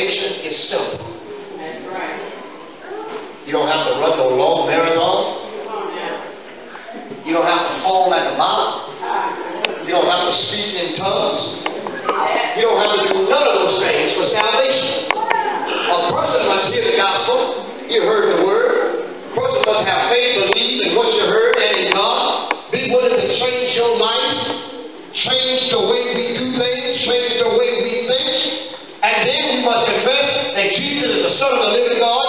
salvation is simple. That's right. You don't have to run no long marathon. Come on now. You don't have to foam at the mouth. Ah, You don't have to speak in tongues. You don't have to do none of those things for salvation. A person must hear the gospel. You heard the word. Jesus is the Son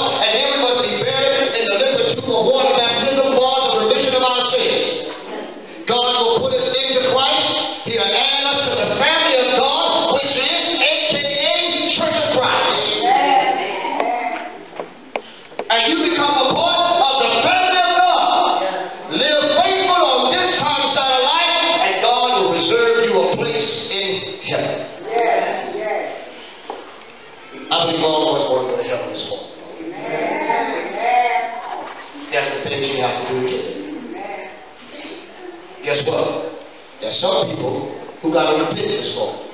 all of us want to go to heaven this morning. Amen. There's some things you have to do to. Amen. Guess what? There's some people who got to repent this morning.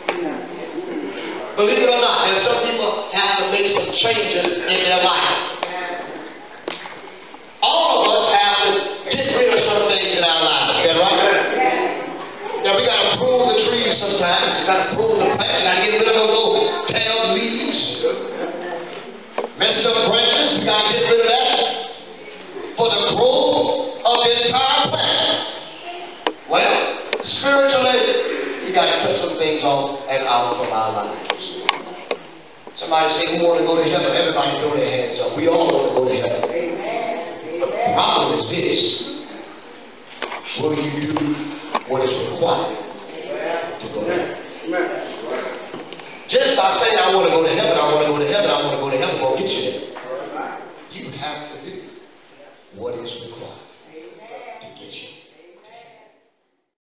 Believe it or not, there's some people have to make some changes in their life. All of us have to get rid of some things in our lives. Is that right? Now we gotta prune the trees sometimes. We gotta prune spiritually, we gotta cut some things off and out from our lives. Somebody say, "Who want to go to heaven?" Everybody throw their hands up. We all want to go to heaven. But the problem is this. Will you do what is required to go to heaven? Just by saying, I want to go to heaven, I want to go to heaven, I want to go to heaven, won't get you there. You have to do what is required.